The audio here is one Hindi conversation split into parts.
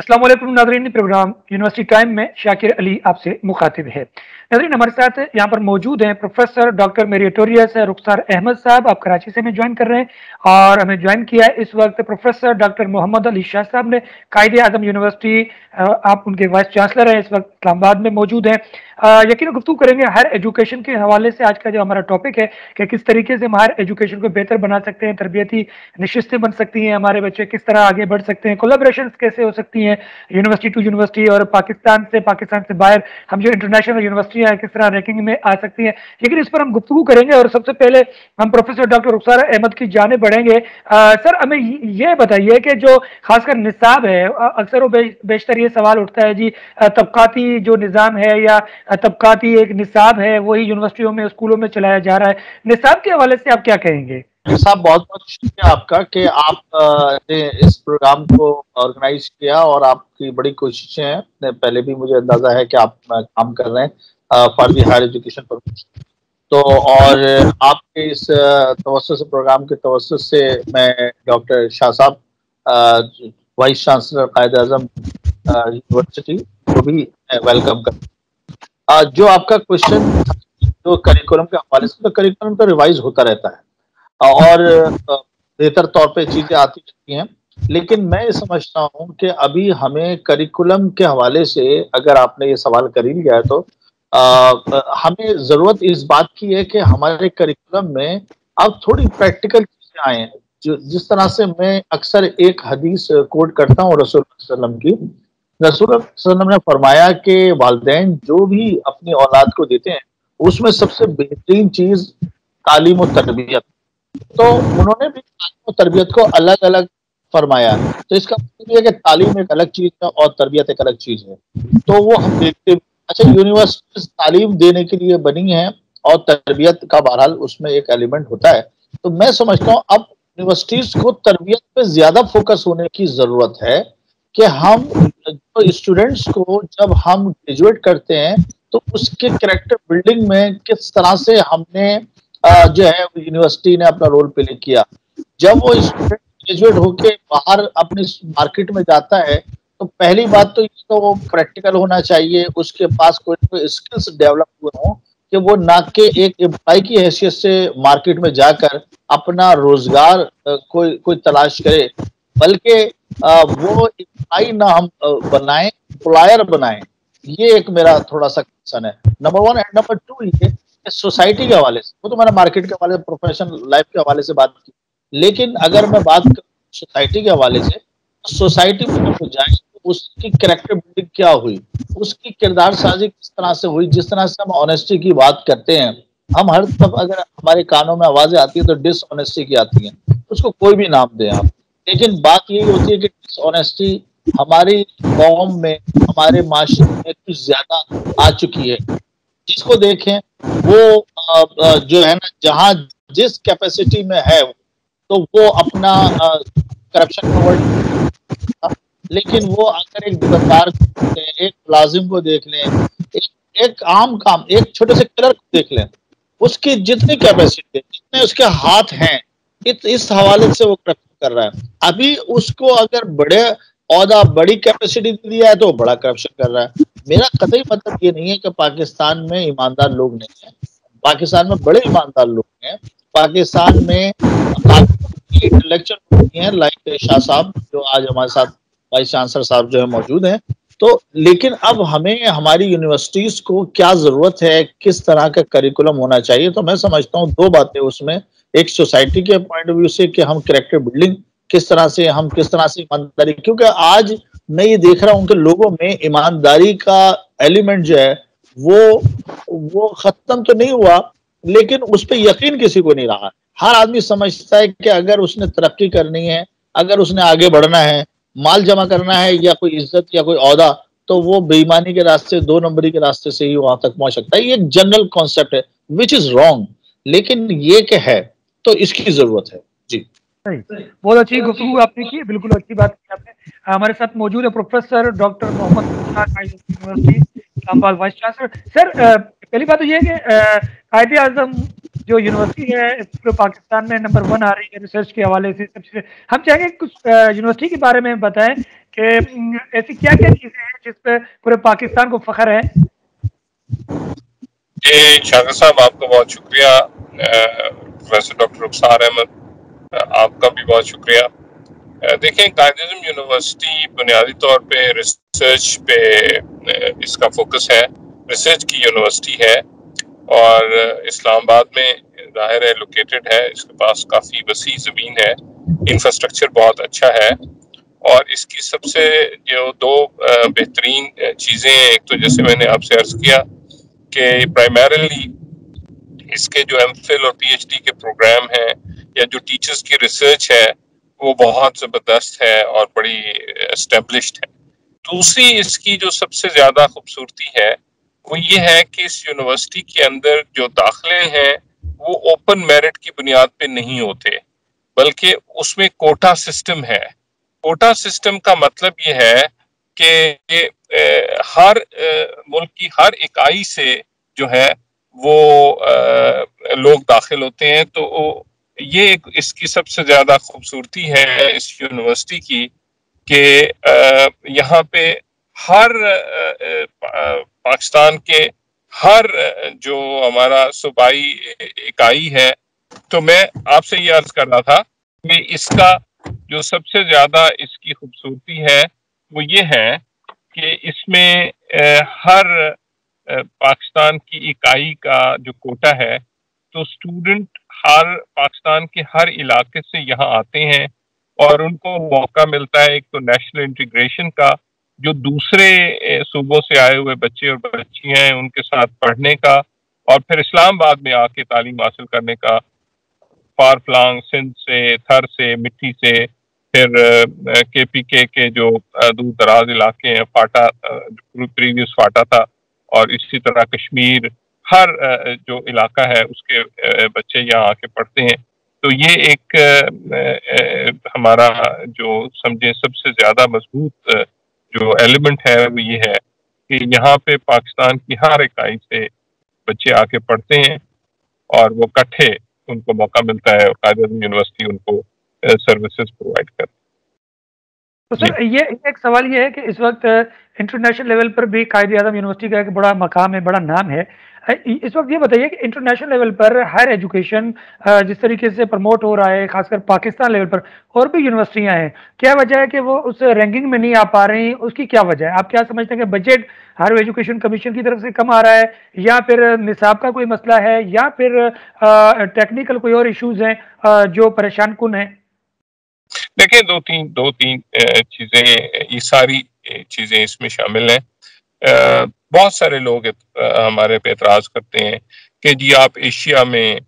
असलम नाजरीन, प्रोग्राम यूनिवर्सिटी टाइम में शाकिर अली आपसे मुखातिब है। नाजरीन, हमारे साथ यहाँ पर मौजूद हैं professor doctor meritorious Rukhsar Ahmed साहब। आप कराची से हमें ज्वाइन कर रहे हैं और हमें ज्वाइन किया है इस वक्त प्रोफेसर डॉक्टर मोहम्मद अली शाह साहब ने। कायदे आज़म यूनिवर्सिटी आप उनके वाइस चांसलर हैं, इस वक्त इस्लामाबाद में मौजूद हैं। यकीन गुफ्तू करेंगे हायर एजुकेशन के हवाले से आज का जो हमारा टॉपिक है कि किस तरीके से हम हायर एजुकेशन को बेहतर बना सकते हैं, तरबियती नशस्तें बन सकती हैं, हमारे बच्चे किस तरह आगे बढ़ सकते हैं कोलाब्रेशन कैसे हो सकती हैं यूनिवर्सिटी टू यूनिवर्सिटी और पाकिस्तान से पाकिस्तान से बाहर हम जो इंटरनेशनल यूनिवर्सिटी है, किस तरह रैंकिंग में आ सकती हैं। लेकिन इस पर हम गुफ्तु करेंगे और सबसे पहले हम प्रोफेसर डॉक्टर रुखसार अहमद की जाने, बढ़ेंगे। सर, हमें ये बताइए कि जो खासकर निसाब है अक्सर बेशतर ये सवाल उठता है, जी तबकाती जो निज़ाम है या तबकाती एक निसाब है, वही यूनिवर्सिटियों में, स्कूलों में चलाया जा रहा है। निसाब के हवाले से आप क्या कहेंगे? साहब बहुत बहुत शुक्रिया आपका कि आप ने इस प्रोग्राम को ऑर्गेनाइज किया और आपकी बड़ी कोशिशें हैं। पहले भी मुझे अंदाज़ा है कि आप काम कर रहे हैं फॉर दी हायर एजुकेशन पर तो और आपके इस तवस्त से प्रोग्राम के तवस्त से मैं डॉक्टर शाह साहब वाइस चांसलर कायद अजम यूनिवर्सिटी को भी वेलकम कर जो आपका क्वेश्चन जो करिकुलम के हवाले से तो करिकुलम तो रिवाइज होता रहता है। और बेहतर तौर पे चीज़ें आती रहती हैं। लेकिन मैं ये समझता हूँ कि अभी हमें करिकुलम के हवाले से अगर आपने ये सवाल कर ही लिया है तो आ, हमें ज़रूरत इस बात की है कि हमारे करिकुलम में अब थोड़ी प्रैक्टिकल चीज़ें आए हैं। जो जिस तरह से मैं अक्सर एक हदीस कोट करता हूँ रसूल की रसूल ने फरमाया कि वालदेन जो भी अपनी औलाद को देते हैं, उसमें सबसे बेहतरीन चीज़ तालीम और तरबियत। तो उन्होंने भी तालीम और तरबियत को अलग अलग फरमाया। तो इसका मतलब है कि तालीम एक अलग चीज़ है और तरबियत एक अलग चीज़ है। तो वो हम देखते अच्छा यूनिवर्सिटी तालीम देने के लिए बनी है और तरबियत का बहरहाल उसमें एक एलिमेंट होता है। तो मैं समझता हूँ, अब यूनिवर्सिटीज को तरबियत पे ज़्यादा फोकस होने की ज़रूरत है कि हम जो स्टूडेंट्स को जब हम ग्रेजुएट करते हैं तो उसके करेक्टर बिल्डिंग में किस तरह से हमने जो है यूनिवर्सिटी ने अपना रोल प्ले किया। जब वो स्टूडेंट ग्रेजुएट होके बाहर अपनी मार्केट में जाता है तो पहली बात तो इसको तो वो प्रैक्टिकल होना चाहिए, उसके पास कोई कोई स्किल्स डेवलप हुए हों कि वो ना के एक एम्प्लॉय की हैसियत से मार्केट में जाकर अपना रोज़गार कोई कोई तलाश करे। बल्कि वो एम्प्लॉय ना हम बनाए एम्प्लॉयर बनाए। ये एक मेरा थोड़ा सा कंसर्न है। Number one and number two ये सोसाइटी के हवाले से, वो तो मैंने मार्केट के हवाले प्रोफेशनल लाइफ के हवाले से बात की। लेकिन अगर मैं बात करूँ सोसाइटी के हवाले से सोसाइटी में जब जाए तो उसकी करेक्टर बिल्डिंग क्या हुई? उसकी किरदार साजी किस तरह से हुई? जिस तरह से हम ऑनेस्टी की बात करते हैं, हम हर तब अगर हमारे कानों में आवाज़ें आती है तो डिसऑनेस्टी की आती है। उसको कोई भी नाम दें आप। लेकिन बात यही होती है कि डिसऑनेस्टी हमारी कौम में हमारे माशरे में कुछ ज़्यादा आ चुकी है। जिसको देखें वो जो है ना जहाँ जिस कैपेसिटी में है तो वो अपना करप्शन वर्ड लेकिन वो अगर एक दुकानदार को एक मुलाजिम को देख लें एक, एक आम काम एक छोटे से क्लर्क को देख लें उसकी जितनी कैपेसिटी है जितने उसके हाथ हैं इत, इस हवाले से वो करप्शन कर रहा है। अभी उसको अगर बड़े औदा बड़ी कैपेसिटी दिया है तो बड़ा करप्शन कर रहा है। मेरा कतई मतलब ये नहीं है कि पाकिस्तान में ईमानदार लोग नहीं है। पाकिस्तान में बड़े ईमानदार लोग हैं। पाकिस्तान में इंटेलेक्चुअल हैं लाइक शाह साहब जो आज हमारे साथ वाइस चांसलर साहब जो है मौजूद हैं। तो लेकिन अब हमें हमारी यूनिवर्सिटीज को क्या ज़रूरत है किस तरह का करिकुलम होना चाहिए तो मैं समझता हूँ दो बातें उसमें। एक सोसाइटी के पॉइंट ऑफ़ व्यू से कि हम करेक्टर बिल्डिंग किस तरह से, हम किस तरह से ईमानदारी, क्योंकि आज मैं ये देख रहा हूँ कि लोगों में ईमानदारी का एलिमेंट जो है, वो वो खत्म तो नहीं हुआ, लेकिन उस पर यकीन किसी को नहीं रहा। हर आदमी समझता है कि अगर उसने तरक्की करनी है, अगर उसने आगे बढ़ना है, माल जमा करना है या कोई इज़्ज़त या कोई अहदा तो वो बेईमानी के रास्ते, दो नंबरी के रास्ते से ही वहाँ तक पहुँच सकता है। ये एक जनरल कॉन्सेप्ट है विच इज़ रॉन्ग लेकिन ये क्या है तो इसकी ज़रूरत है। जी। सही। बहुत अच्छी गुफ्तु आपने की बिल्कुल अच्छी बात की आपने। हमारे साथ मौजूद है professor doctor Mohammad university Islamabad vice chancellor. Sir पहली बात तो ये है कि कायदे आज़म जो यूनिवर्सिटी है पूरे पाकिस्तान में नंबर वन आ रही है रिसर्च के हवाले से सबसे। हम चाहेंगे कुछ यूनिवर्सिटी के बारे में बताएँ कि ऐसी क्या क्या चीज़ें हैं जिस पर पूरे पाकिस्तान को फख्र है? जी शागर साहब आपका बहुत शुक्रिया। प्रोफेसर डॉक्टर रुखसार अहमद, आपका भी बहुत शुक्रिया। देखें कायदम यूनिवर्सिटी बुनियादी तौर पे रिसर्च पे इसका फोकस है। रिसर्च की यूनिवर्सिटी है और इस्लामाबाद में ज़ाहिर है लोकेटेड है। इसके पास काफ़ी वसी ज़मीन है। इंफ्रास्ट्रक्चर बहुत अच्छा है और इसकी सबसे जो दो बेहतरीन चीज़ें एक तो जैसे मैंने आपसे अर्ज़ किया कि प्राइमरली इसके जो एम फिल और पीएचडी के प्रोग्राम हैं, या जो टीचर्स की रिसर्च है, वो बहुत ज़बरदस्त है और बड़ी एस्टेब्लिश्ड है। दूसरी इसकी जो सबसे ज़्यादा खूबसूरती है, वो ये है कि इस यूनिवर्सिटी के अंदर जो दाखिले हैं, वो ओपन मेरिट की बुनियाद पे नहीं होते, बल्कि उसमें कोटा सिस्टम है। कोटा सिस्टम का मतलब ये है कि हर मुल्क की हर इकाई से जो है वो आ, लोग दाखिल होते हैं तो ये एक इसकी सबसे ज़्यादा खूबसूरती है इस यूनिवर्सिटी की कि यहाँ पे हर पाकिस्तान के हर जो हमारा सूबाई इकाई है। तो मैं आपसे ये अर्ज़ कर रहा था कि इसका जो सबसे ज़्यादा इसकी खूबसूरती है वो ये है कि इसमें हर पाकिस्तान की इकाई का जो कोटा है तो स्टूडेंट हर पाकिस्तान के हर इलाके से यहाँ आते हैं और उनको मौका मिलता है एक तो नेशनल इंटीग्रेशन का, जो दूसरे सूबों से आए हुए बच्चे और बच्चियाँ हैं उनके साथ पढ़ने का और फिर इस्लामाबाद में आके तालीम हासिल करने का। फार फ्लांग, सिंध से, थर से, मिट्टी से, फिर के पी के के जो दूर दराज इलाके हैं, फाटा प्रीवियस फाटा था और इसी तरह कश्मीर, हर जो इलाका है, उसके बच्चे यहाँ आके पढ़ते हैं। तो ये एक हमारा जो समझे सबसे ज़्यादा मज़बूत जो एलिमेंट है, वो ये है कि यहाँ पे पाकिस्तान की हर इकाई से बच्चे आके पढ़ते हैं और वो कट्ठे उनको मौका मिलता है और यूनिवर्सिटी उनको सर्विसेज़ प्रोवाइड करती तो सर ये एक सवाल ये है कि इस वक्त इंटरनेशनल लेवल पर भी कायद आज़म यूनिवर्सिटी का एक बड़ा मकाम है बड़ा नाम है। इस वक्त ये बताइए कि इंटरनेशनल लेवल पर हायर एजुकेशन जिस तरीके से प्रमोट हो रहा है खासकर पाकिस्तान लेवल पर और भी यूनिवर्सिटियाँ हैं क्या वजह है कि वो उस रैंकिंग में नहीं आ पा रही उसकी क्या वजह है? आप क्या समझते हैं कि बजट हायर एजुकेशन कमीशन की तरफ़ से कम आ रहा है या फिर निसाब का कोई मसला है या फिर टेक्निकल कोई और इशूज़ हैं जो परेशान कन है? देखिए दो तीन दो तीन चीज़ें ये सारी चीज़ें इसमें शामिल हैं। बहुत सारे लोग हमारे पे एतराज़ करते हैं कि जी आप एशिया में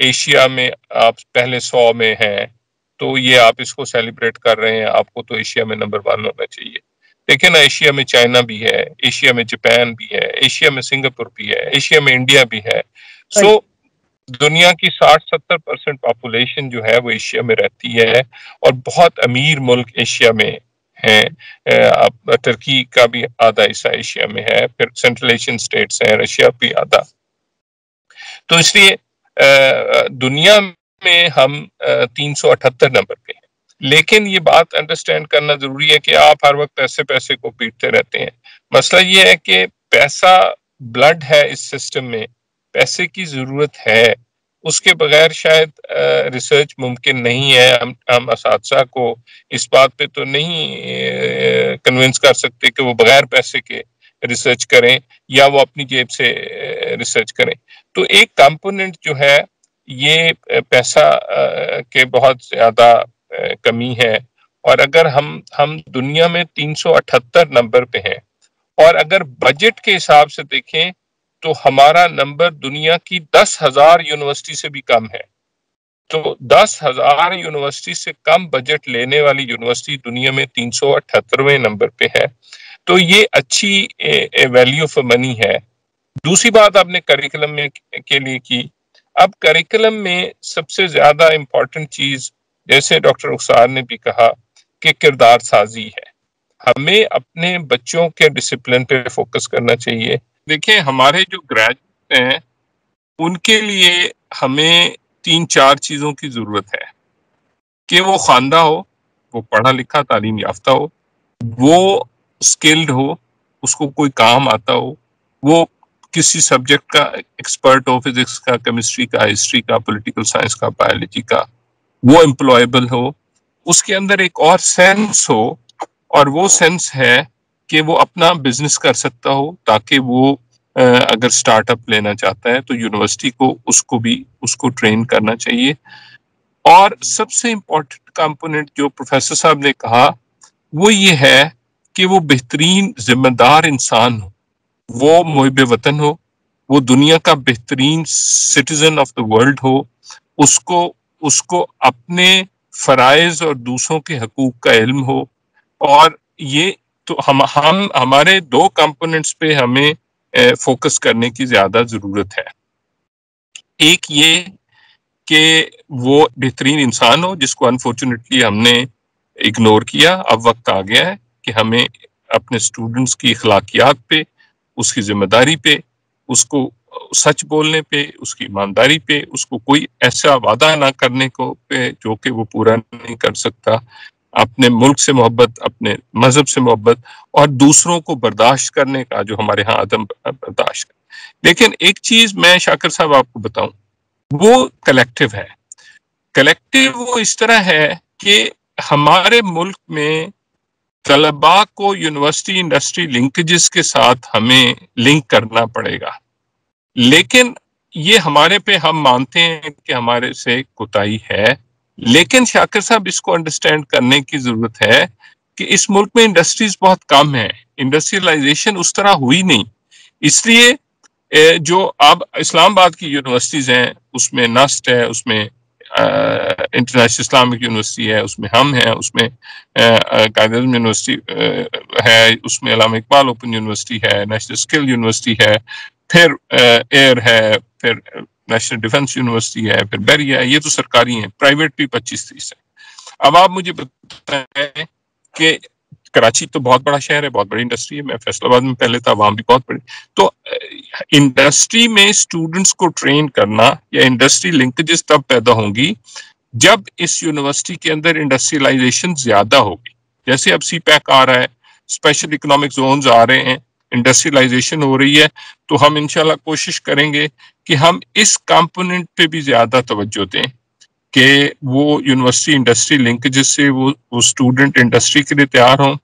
एशिया में आप पहले सौ में हैं तो ये आप इसको सेलिब्रेट कर रहे हैं आपको तो एशिया में नंबर वन होना चाहिए। देखिए ना एशिया में चाइना भी है एशिया में जापान भी है एशिया में सिंगापुर भी है एशिया में इंडिया भी है। सो so, दुनिया की 60-70 परसेंट पॉपुलेशन जो है, वो एशिया में रहती है और बहुत अमीर मुल्क एशिया में है। अब का भी आधा हिस्सा एशिया में है, फिर सेंट्रल एशियन स्टेट्स हैं, रशिया भी आधा। तो इसलिए दुनिया में हम तीन सौ अठहत्तर नंबर पे हैं। लेकिन ये बात अंडरस्टैंड करना ज़रूरी है कि आप हर वक्त ऐसे पैसे को पीटते रहते हैं। मसला ये है कि पैसा ब्लड है इस सिस्टम में, पैसे की ज़रूरत है। उसके बगैर शायद रिसर्च मुमकिन नहीं है। हम इस को इस बात पे तो नहीं कन्विंस कर सकते कि वो बगैर पैसे के रिसर्च करें या वो अपनी जेब से रिसर्च करें। तो एक कंपोनेंट जो है, ये पैसा के बहुत ज़्यादा कमी है। और अगर हम हम दुनिया में 378 नंबर पे हैं और अगर बजट के हिसाब से देखें तो हमारा नंबर दुनिया की दस हज़ार यूनिवर्सिटी से भी कम है। तो दस हज़ार यूनिवर्सिटी से कम बजट लेने वाली यूनिवर्सिटी दुनिया में तीन सौ अठहत्तरवें नंबर पे है। तो ये अच्छी वैल्यू फॉर मनी है। दूसरी बात आपने करिकुलम में के लिए की। अब करिकुलम में सबसे ज़्यादा इम्पोर्टेंट चीज़, जैसे डॉक्टर उखसार ने भी कहा कि किरदार साजी है। हमें अपने बच्चों के डिसिप्लिन पे फोकस करना चाहिए। देखिए हमारे जो ग्रेजुएट हैं, उनके लिए हमें तीन चार चीज़ों की ज़रूरत है। कि वो खानदा हो, वो पढ़ा लिखा, तालीम याफ्ता हो, वो स्किल्ड हो, उसको कोई काम आता हो, वो किसी सब्जेक्ट का एक्सपर्ट हो फिजिक्स का केमिस्ट्री का हिस्ट्री का पॉलिटिकल साइंस का बायोलॉजी का, वो एम्प्लॉयबल हो, उसके अंदर एक और सेंस हो और वो सेंस है कि वो अपना बिज़नेस कर सकता हो ताकि वो अगर स्टार्टअप लेना चाहता है तो यूनिवर्सिटी को, उसको भी, उसको ट्रेन करना चाहिए। और सबसे इम्पोर्टेंट कंपोनेंट जो प्रोफेसर साहब ने कहा, वो ये है कि वो बेहतरीन जिम्मेदार इंसान हो। वो मुहब वतन हो, वो दुनिया का बेहतरीन सिटीजन ऑफ़ द वर्ल्ड हो, उसको उसको अपने फ़राइज और दूसरों के हकूक का इल्म हो और ये तो हम हम, हमारे दो कंपोनेंट्स पे हमें फोकस करने की ज़्यादा ज़रूरत है। एक ये कि वो बेहतरीन इंसान हो, जिसको अनफॉर्चुनेटली हमने इग्नोर किया, अब वक्त आ गया है कि हमें अपने स्टूडेंट्स की अखलाकियात पे, उसकी ज़िम्मेदारी पे, उसको सच बोलने पे, उसकी ईमानदारी पे, उसको कोई ऐसा वादा ना करने को पे, जो कि वो पूरा नहीं कर सकता। अपने मुल्क से मोहब्बत, अपने मज़हब से मोहब्बत और दूसरों को बर्दाश्त करने का जो हमारे यहाँ आदम बर्दाश्त लेकिन एक चीज़ मैं शाकर साहब आपको बताऊँ, वो कलेक्टिव है। कलेक्टिव वो इस तरह है कि हमारे मुल्क में तलबा को यूनिवर्सिटी इंडस्ट्री लिंकेजेस के साथ हमें लिंक करना पड़ेगा। लेकिन ये हमारे पे हम मानते हैं कि हमारे से कोताही है। लेकिन शाकिर साहब, इसको अंडरस्टैंड करने की ज़रूरत है कि इस मुल्क में इंडस्ट्रीज़ बहुत कम है। इंडस्ट्रियलाइजेशन उस तरह हुई नहीं। इसलिए जो अब इस्लामाबाद की यूनिवर्सिटीज हैं, उसमें नस्ट है, उसमें इंटरनेशनल इस्लामिक यूनिवर्सिटी है, उसमें हम हैं, उसमें यूनिवर्सिटी है, उसमें अलामा इकबाल ओपन यूनिवर्सिटी है नेशनल स्किल यूनिवर्सिटी है, फिर एयर है, फिर नेशनल डिफेंस यूनिवर्सिटी है, फिर बेरिया है, ये तो सरकारी है प्राइवेट भी पच्चीस तीस है। अब आप मुझे बताएँ कि कराची तो बहुत बड़ा शहर है, बहुत बड़ी इंडस्ट्री है, मैं फैसलाबाद में पहले था, वहाँ भी बहुत बड़ी। तो इंडस्ट्री में स्टूडेंट्स को ट्रेन करना या इंडस्ट्री लिंकेजेस तब पैदा होंगी जब इस यूनिवर्सिटी के अंदर इंडस्ट्रियलाइजेशन ज़्यादा होगी। जैसे अब सी पैक आ रहा है स्पेशल इकोनॉमिक जोन आ रहे हैं इंडस्ट्रियलाइजेशन हो रही है तो हम इनशाला कोशिश करेंगे कि हम इस कंपोनेंट पे भी ज़्यादा तवज्जो दें कि वो यूनिवर्सिटी इंडस्ट्री लिंक जिससे वो वो स्टूडेंट इंडस्ट्री के लिए तैयार हों।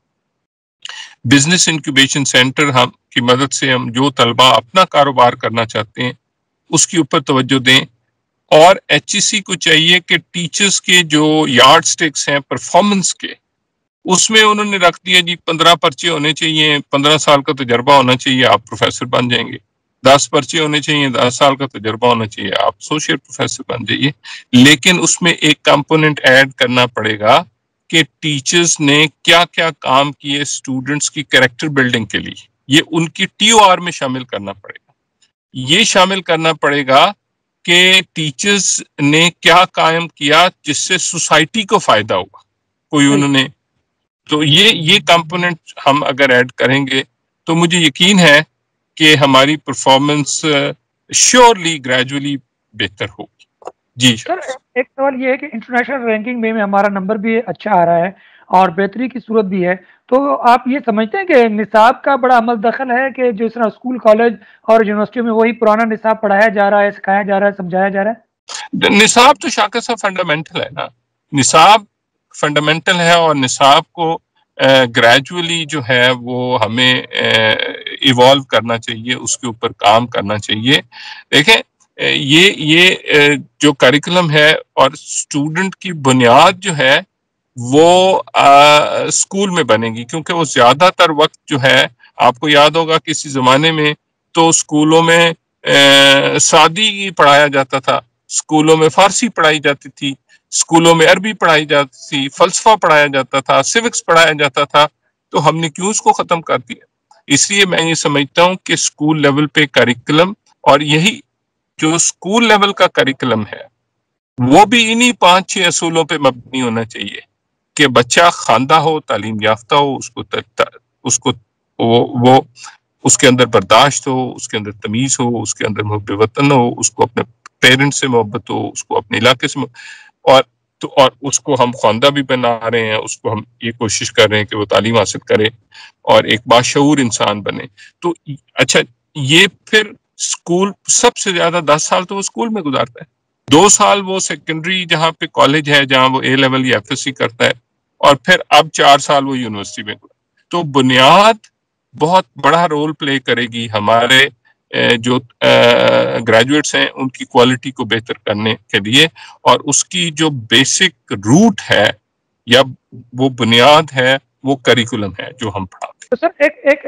बिज़नेस इंक्यूबेशन सेंटर हम, की मदद से हम जो तलबा अपना कारोबार करना चाहते हैं, उसके ऊपर तवज्जो दें। और एच e को चाहिए कि टीचर्स के जो यार्ड स्टिक्स हैं परफॉर्मेंस के, उसमें उन्होंने रख दिया जी, पंद्रह पर्चे होने चाहिए, पंद्रह साल का तजर्बा होना चाहिए, आप प्रोफेसर बन जाएँगे। दस पर्चे होने चाहिए दस साल का तजर्बा होना चाहिए। आप सोशल प्रोफेसर बन जाइए। लेकिन उसमें एक कंपोनेंट ऐड करना पड़ेगा कि टीचर्स ने क्या क्या काम किए स्टूडेंट्स की कैरेक्टर बिल्डिंग के लिए। ये उनकी टी में शामिल करना पड़ेगा। ये शामिल करना पड़ेगा कि टीचर्स ने क्या कायम किया जिससे सोसाइटी को फ़ायदा हुआ। कोई उन्होंने तो ये ये कंपोनेंट हम अगर ऐड करेंगे तो मुझे यकीन है कि हमारी परफॉर्मेंस श्योरली ग्रेजुअली बेहतर होगी। जी। सर एक सवाल ये है कि इंटरनेशनल रैंकिंग में, में हमारा नंबर भी अच्छा आ रहा है और बेहतरी की सूरत भी है तो आप ये समझते हैं कि निसाब का बड़ा अमल दखल है कि जिस तरह स्कूल कॉलेज और यूनिवर्सिटी में वही पुराना निसाब पढ़ाया जा रहा है सिखाया जा रहा है समझाया जा रहा है? निसाब तो शाखा सा फंडामेंटल है ना। निसाब फंडामेंटल है और निसाब को ग्रेजुअली जो है वो हमें इवॉल्व करना चाहिए उसके ऊपर काम करना चाहिए। देखें ये ये जो करिकुलम है और स्टूडेंट की बुनियाद जो है वो आ, स्कूल में बनेगी क्योंकि वो ज़्यादातर वक्त जो है आपको याद होगा किसी जमाने में तो स्कूलों में शादी पढ़ाया जाता था स्कूलों में फारसी पढ़ाई जाती थी स्कूलों में अरबी पढ़ाई जाती थी फलसफा पढ़ाया जाता था सिविक्स पढ़ाया जाता था तो हमने क्यों उसको खत्म कर दिया? इसलिए मैं ये समझता हूँ कि स्कूल लेवल पे करिकुलम और यही जो स्कूल लेवल का करिकुलम है वो भी इन्हीं पाँच छह असूलों पे मबनी होना चाहिए कि बच्चा खानदा हो तालीम याफ्ता हो उसको त, उसको वो वो उसके अंदर बर्दाश्त हो उसके अंदर तमीज हो उसके अंदर मुहब वतन हो उसको अपने पेरेंट्स से मोहब्बत हो उसको अपने इलाके से और तो और उसको हम खानदा भी बना रहे हैं, उसको हम ये कोशिश कर रहे हैं कि वो तालीम हासिल करे और एक बाशूर इंसान बने। तो अच्छा ये फिर स्कूल, सबसे ज़्यादा दस साल तो वो स्कूल में गुजारता है। दो साल वो सेकेंडरी जहाँ पे कॉलेज है, जहाँ वो ए लेवल या एफएससी करता है और फिर अब चार साल वो यूनिवर्सिटी में तो बुनियाद बहुत बड़ा रोल प्ले करेगी हमारे जो ग्रेजुएट्स हैं, उनकी क्वालिटी को बेहतर करने के लिए और उसकी जो बेसिक रूट है या वो बुनियाद है, वो करिकुलम है जो हम पढ़ाते तो सर, एक एक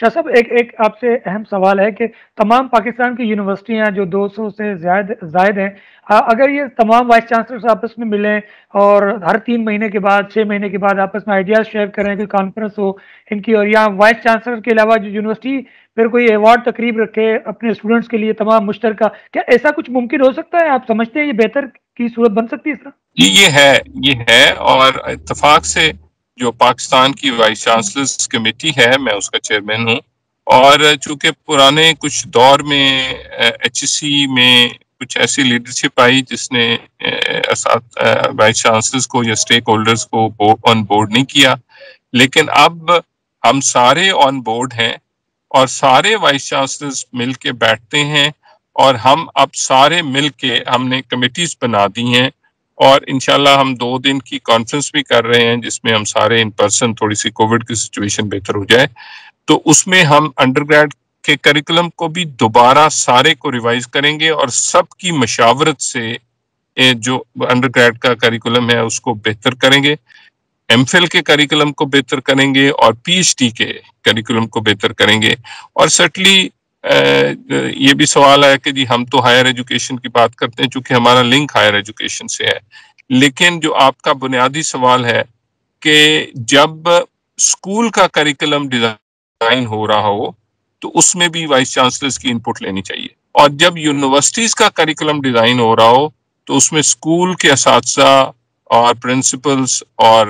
शाह एक एक आपसे अहम सवाल है कि तमाम पाकिस्तान की यूनिवर्सिटियाँ जो 200 से ज़्यादा, जायद हैं अगर ये तमाम वाइस चांसलर्स आपस में मिलें और हर तीन महीने के बाद छः महीने के बाद आपस में आइडियाज़ शेयर करें, कोई कॉन्फ्रेंस हो इनकी और यहाँ वाइस चांसलर के अलावा जो यूनिवर्सिटी फिर कोई अवार्ड तकरीब रखे अपने स्टूडेंट्स के लिए तमाम मुश्तर क्या ऐसा कुछ मुमकिन हो सकता है? आप समझते हैं ये बेहतर की सूरत बन सकती है जी, ये है ये है और इतफाक से जो पाकिस्तान की वाइस चांसलर्स कमेटी है, मैं उसका चेयरमैन हूँ और चूँकि पुराने कुछ दौर में एचसी में कुछ ऐसी लीडरशिप आई जिसने वाइस चांसलर्स को या स्टेक होल्डर्स को ऑन बोर्ड नहीं किया। लेकिन अब हम सारे ऑन बोर्ड हैं और सारे वाइस चांसलर्स मिल के बैठते हैं और हम अब सारे मिल के हमने कमेटीज बना दी हैं और इनशाला हम दो दिन की कॉन्फ्रेंस भी कर रहे हैं जिसमें हम सारे इन पर्सन थोड़ी सी कोविड की सिचुएशन बेहतर हो जाए। तो उसमें हम अंडर के करिकुलम को भी दोबारा सारे को रिवाइज करेंगे और सबकी मशावरत से जो अंडर का करिकुलम है उसको बेहतर करेंगे। एम के करिकुलम को बेहतर करेंगे और पीएचडी के करिकुलम को बेहतर करेंगे। और सर्टली ये भी सवाल है कि जी हम तो हायर एजुकेशन की बात करते हैं, चूँकि हमारा लिंक हायर एजुकेशन से है। लेकिन जो आपका बुनियादी सवाल है कि जब स्कूल का करिकुलम डिज़ाइन हो रहा हो तो उसमें भी वाइस चांसलर्स की इनपुट लेनी चाहिए। और जब यूनिवर्सिटीज का करिकुलम डिज़ाइन हो रहा हो तो उसमें स्कूल के इस और प्रिंसिपल्स और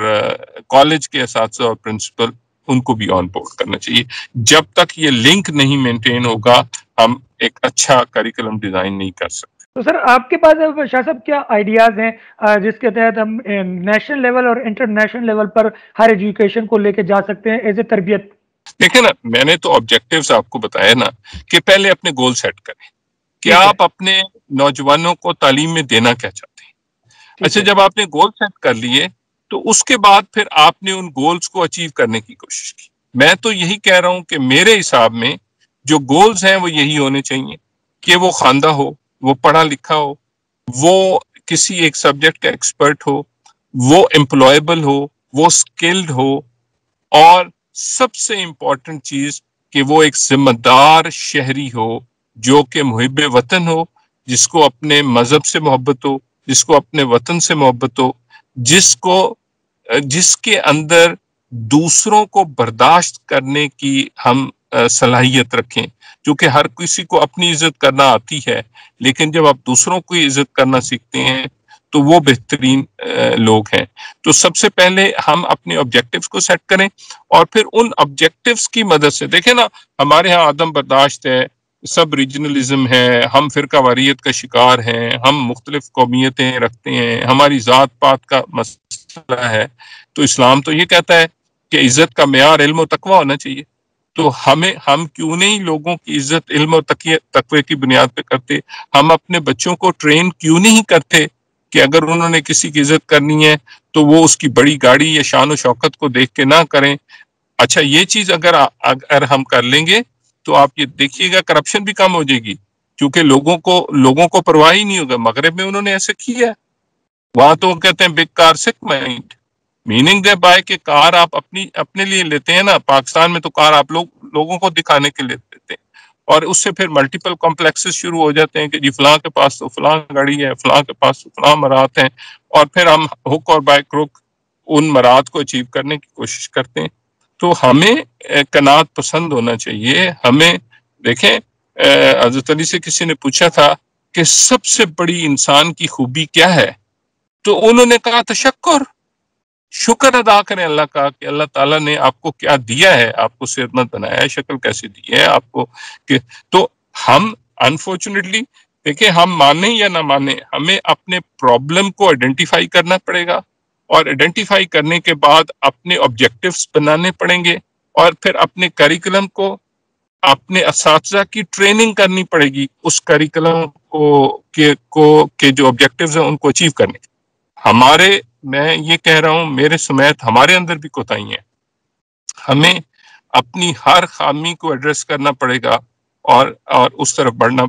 कॉलेज के साथ और प्रिंसिपल उनको भी ऑन बोर्ड करना चाहिए। जब तक ये लिंक नहीं मेंटेन होगा हम एक अच्छा करिकुलम डिज़ाइन नहीं कर सकते। तो सर आपके पास शाह साहब क्या आइडियाज़ हैं जिसके तहत हम नेशनल लेवल और इंटरनेशनल लेवल पर हर एजुकेशन को लेके जा सकते हैं एज ए तरबियत? देखिए ना मैंने तो ऑब्जेक्टिव्स आपको बताया ना कि पहले अपने गोल सेट करें। कि आप अपने नौजवानों को तालीम में देना क्या चाहते हैं? अच्छा जब आपने गोल सेट कर लिए तो उसके बाद फिर आपने उन गोल्स को अचीव करने की कोशिश की। मैं तो यही कह रहा हूँ कि मेरे हिसाब में जो गोल्स हैं वो यही होने चाहिए कि वो खानदा हो वो पढ़ा लिखा हो वो किसी एक सब्जेक्ट का एक्सपर्ट हो वो एम्प्लॉयबल हो वो स्किल्ड हो और सबसे इंपॉर्टेंट चीज़ कि वो एक जिम्मेदार शहरी हो जो कि मुहब वतन हो जिसको अपने मज़हब से मोहब्बत हो जिसको अपने वतन से मोहब्बत हो, जिसको, जिसके अंदर दूसरों को बर्दाश्त करने की हम सलाहियत रखें। क्योंकि हर किसी को अपनी इज़्ज़त करना आती है, लेकिन जब आप दूसरों को इज़्ज़त करना सीखते हैं तो वो बेहतरीन लोग हैं। तो सबसे पहले हम अपने ऑब्जेक्टिव्स को सेट करें और फिर उन ऑब्जेक्टिव्स की मदद से, देखें ना, हमारे यहाँ आदम बर्दाश्त है सब रीजनलिज्म है, हम फिरका वारियत का शिकार हैं, हम मुख्तलिफ़ कौमियतें रखते हैं, हमारी ज़ात पात का मसला है। तो इस्लाम तो ये कहता है कि इज़्ज़त का मैार इल्म तकवा होना चाहिए। तो हमें, हम क्यों नहीं लोगों की इज़्ज़त, इल्म और तकवे की बुनियाद पे करते? हम अपने बच्चों को ट्रेन क्यों नहीं करते कि अगर उन्होंने किसी की इज़्ज़त करनी है तो वो उसकी बड़ी गाड़ी या शान शौकत को देख के ना करें? अच्छा ये चीज़ अगर अगर हम कर लेंगे तो आप ये देखिएगा करप्शन भी कम हो जाएगी। क्योंकि लोगों को लोगों को परवाह ही नहीं होगा। मगरब में उन्होंने ऐसे किया। वहाँ तो कहते हैं big car sick mind meaning they buy के कार आप अपनी, अपने लिए लेते हैं ना, पाकिस्तान में तो कार आप लोग, लोगों को दिखाने के लिए लेते हैं। और उससे फिर मल्टीपल कॉम्प्लेक्सेस शुरू हो जाते हैं कि जी फलां के पास तो फलां गाड़ी है, फलां के पास तो फलां मरात हैं। और फिर हम हुक और बाइक रुक उन मरात को अचीव करने की कोशिश करते हैं। तो हमें कनात पसंद होना चाहिए। हमें, देखें हज़रत अली से किसी ने पूछा था कि सबसे बड़ी इंसान की खूबी क्या है? तो उन्होंने कहा तशक्र शुक्र अदा करें अल्लाह का कि अल्लाह ताला ने आपको क्या दिया है? आपको सेहतमंद बनाया है, शक्ल कैसे दी है आपको कि तो हम अनफॉर्चुनेटली देखिए हम माने या ना माने, हमें अपने प्रॉब्लम को आइडेंटिफाई करना पड़ेगा। और आइडेंटिफाई करने के बाद अपने ऑब्जेक्टिव्स बनाने पड़ेंगे और फिर अपने करिकुलम को, अपने इस की ट्रेनिंग करनी पड़ेगी उस करिकुलम को, के को, के जो ऑब्जेक्टिव्स हैं उनको अचीव करने। हमारे, मैं ये कह रहा हूँ, मेरे समेत हमारे अंदर भी कोताही है। हमें अपनी हर खामी को एड्रेस करना पड़ेगा और और उस तरफ़ बढ़ना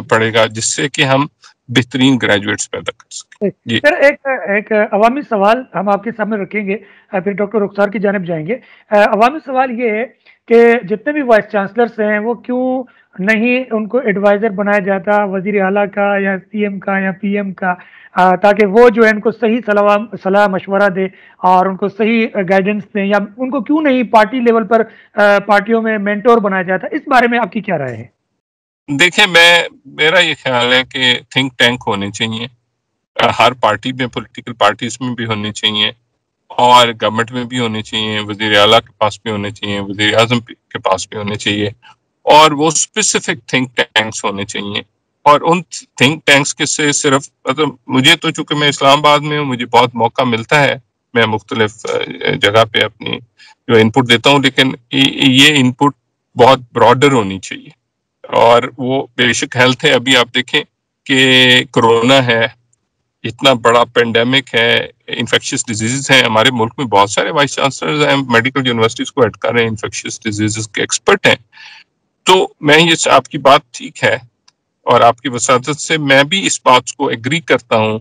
पड़ेगा जिससे कि हम बेहतरीन ग्रेजुएट्स पैदा कर सकें। सर एक एक अवामी सवाल हम आपके सामने रखेंगे फिर डॉक्टर रुखसार की जानब जाएँगे। अवामी सवाल ये है कि जितने भी वाइस चांसलर्स हैं वो क्यों नहीं उनको एडवाइज़र बनाया जाता वज़ीर अला का या सीएम का या पीएम का ताकि वो जो है उनको सही सलाह सलाह मशवरा दे और उनको सही गाइडेंस दें या उनको क्यों नहीं पार्टी लेवल पर पार्टियों में मेंटोर बनाया जाता। इस बारे में आपकी क्या राय है? देखिए, मैं, मेरा ये ख्याल है कि थिंक टैंक होने चाहिए। हर पार्टी में पॉलिटिकल पार्टीज़ में भी होने चाहिए और गवर्नमेंट में भी होने चाहिए, वज़ीर अला के पास भी होने चाहिए, वज़ीर अजम के पास भी होने चाहिए और वो स्पेसिफिक थिंक टैंक्स होने चाहिए और उन थिंक टैंक्स के से सिर्फ़ मतलब मुझे तो चूँकि मैं इस्लामाबाद में हूँ, मुझे बहुत मौका मिलता है, मैं मुख्तलिफ़ जगह पे अपनी जो इनपुट देता हूँ, लेकिन ये इनपुट बहुत ब्रॉडर होनी चाहिए। और वो बेशक हेल्थ है। अभी आप देखें कि कोरोना है, इतना बड़ा पेंडेमिक है इन्फेक्शियस डिज़ीज़ हैं। हमारे मुल्क में बहुत सारे वाइस चांसलर हैं मेडिकल यूनिवर्सिटीज को हेड कर रहे हैं इन्फेक्शियस डिज़ीज़ के एक्सपर्ट हैं। तो मैं ये आपकी बात ठीक है और आपकी वसादत से मैं भी इस बात को एग्री करता हूँ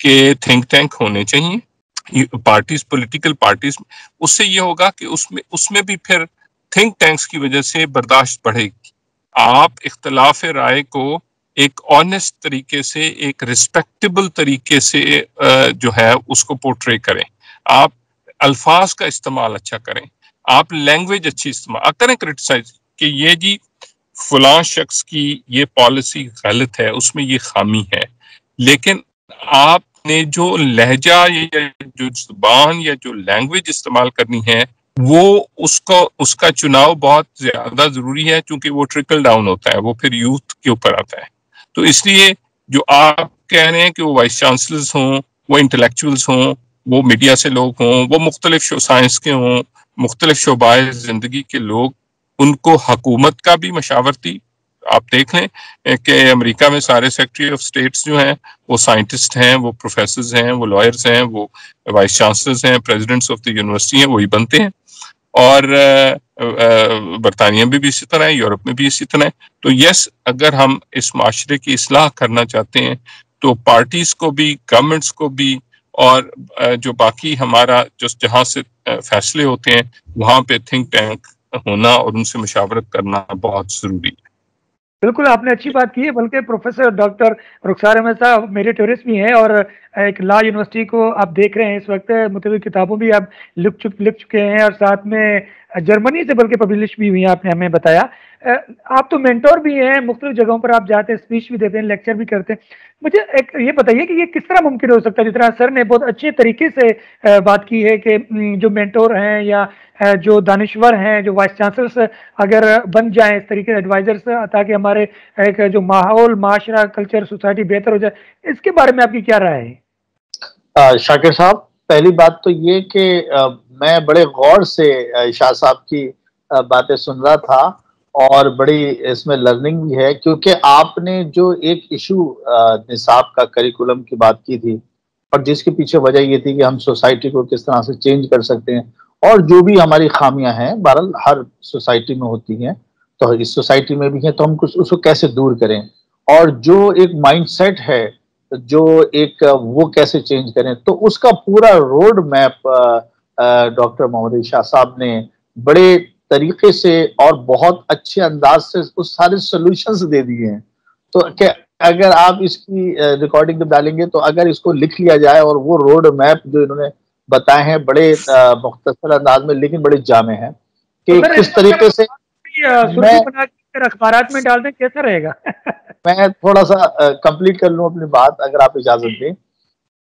कि थिंक टैंक होने चाहिए। पार्टीज़ पॉलिटिकल पार्टीज़ उससे ये होगा कि उसमें उसमें भी फिर थिंक टैंक्स की वजह से बर्दाश्त बढ़ेगी। आप इख्तलाफ राय को एक ऑनेस्ट तरीके से, एक रिस्पेक्टेबल तरीके से जो है, उसको पोर्ट्रे करें। आप अल्फाज का इस्तेमाल अच्छा करें। आप लैंग्वेज अच्छी इस्तेमाल करें क्रिटिसाइज कि ये जी फलां शख्स की ये पॉलिसी गलत है, उसमें ये खामी है। लेकिन आपने जो लहजा या जो ज़ुबान या जो लैंग्वेज इस्तेमाल करनी है वो उसका उसका चुनाव बहुत ज़्यादा ज़रूरी है क्योंकि वो ट्रिकल डाउन होता है, वो फिर यूथ के ऊपर आता है। तो इसलिए जो आप कह रहे हैं कि वो वाइस चांसलर्स हों, वो इंटेलेक्चुअल्स हों, वो मीडिया से लोग हों, वो मुख्तलिफ़ साइंस के हों, मुख्तलिफ़ शोबाए ज़िंदगी के लोग, उनको हकूमत का भी मशावरती आप देख लें कि अमेरिका में सारे सेक्रेटरी ऑफ़ स्टेट्स जो हैं, वो साइंटिस्ट हैं, वो प्रोफेसर हैं, वो लॉयर्स हैं, वो वाइस चांसलर्स हैं प्रेसिडेंट्स ऑफ़ द यूनिवर्सिटी हैं, वही बनते हैं। और बरतानिया में भी इसी तरह है, यूरोप में भी इसी तरह है। तो यस अगर हम इस माशरे की असलाह करना चाहते हैं तो पार्टीज़ को भी गवर्नमेंट्स को भी, और जो बाकी हमारा, जो जहाँ से फैसले होते हैं, वहाँ पे थिंक टैंक होना और उनसे मुशावरत करना बहुत ज़रूरी है। बिल्कुल, आपने अच्छी बात की है, बल्कि प्रोफेसर डॉक्टर रुखसार अहमद साहब मेरे टूरिस्ट भी हैं और एक ला यूनिवर्सिटी को आप देख रहे हैं इस वक्त मतलब किताबों भी आप लिख चुक, लिख चुके हैं और साथ में जर्मनी से बल्कि पब्लिश भी हुई है, आपने हमें बताया। आप तो मेंटोर भी हैं मुख्तु जगहों पर आप जाते हैं स्पीच भी देते हैं लेक्चर भी करते हैं। मुझे एक ये बताइए कि ये किस तरह मुमकिन हो सकता है, जिस तरह सर ने बहुत अच्छे तरीके से बात की है कि जो मेंटोर हैं या जो दानश्वर हैं, जो वाइस चांसलर्स अगर बन जाएँ इस तरीके से एडवाइजर्स ताकि हमारे, एक जो माहौल, माशरा कल्चर सोसाइटी बेहतर हो जाए, इसके बारे में आपकी क्या राय है? शाकिर साहब, पहली बात तो ये कि मैं बड़े गौर से शाह साहब की बातें सुन रहा था। और बड़ी इसमें लर्निंग भी है, क्योंकि आपने जो एक इशू निसाब का करिकुलम की बात की थी, और जिसके पीछे वजह ये थी कि हम सोसाइटी को किस तरह से चेंज कर सकते हैं, और जो भी हमारी खामियाँ हैं बहरल हर सोसाइटी में होती हैं तो इस सोसाइटी में भी हैं तो हम कुछ उसको कैसे दूर करें? और जो एक माइंडसेट है, जो एक, वो कैसे चेंज करें? तो उसका पूरा road map doctor Mohammad Shah साहब ने बड़े तरीके से और बहुत अच्छे अंदाज से उस सारे सोल्यूशंस दे दिए हैं। तो क्या अगर आप इसकी रिकॉर्डिंग जब डालेंगे तो अगर इसको लिख लिया जाए और वो रोड मैप जो इन्होंने बताए हैं बड़े मुख्तर अंदाज में लेकिन बड़े जामे हैं कि तो किस तरीके से अखबार में डाल दें कैसा रहेगा? मैं थोड़ा सा कंप्लीट कर लूँ अपनी बात अगर आप इजाज़त दें।